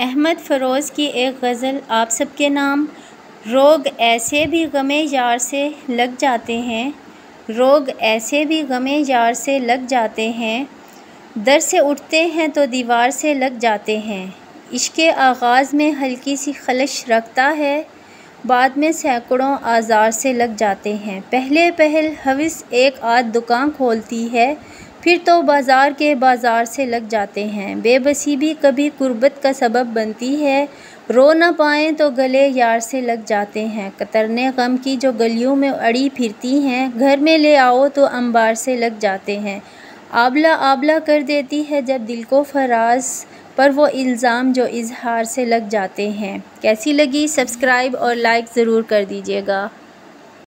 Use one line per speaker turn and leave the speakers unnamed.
अहमद फ़रोज़ की एक गज़ल, आप सबके नाम। रोग ऐसे भी गमे यार से लग जाते हैं। रोग ऐसे भी गमे यार से लग जाते हैं। दर से उठते हैं तो दीवार से लग जाते हैं। इश्क आगाज़ में हल्की सी खलश रखता है। बाद में सैकड़ों आज़ार से लग जाते हैं। पहले पहल हविस एक आध दुकान खोलती है। फिर तो बाज़ार के बाज़ार से लग जाते हैं। बेबसी भी कभी कुर्बत का सबब बनती है। रो ना पाएँ तो गले यार से लग जाते हैं। कतरने गम की जो गलियों में अड़ी फिरती हैं। घर में ले आओ तो अंबार से लग जाते हैं। आबला आबला कर देती है जब दिल को फराज। पर वो इल्ज़ाम जो इजहार से लग जाते हैं। कैसी लगी? सब्सक्राइब और लाइक ज़रूर कर दीजिएगा।